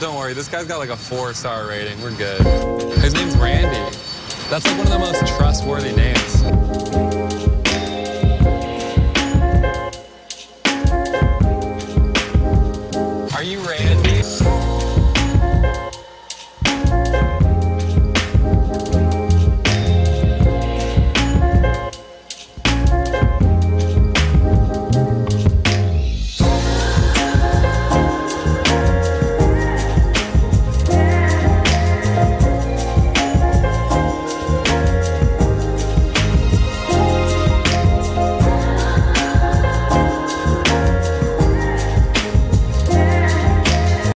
Don't worry, this guy's got like a four-star rating. We're good. His name's Randy. That's like one of the most trustworthy names. Are you Randy?